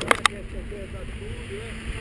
Quer tá tudo, né?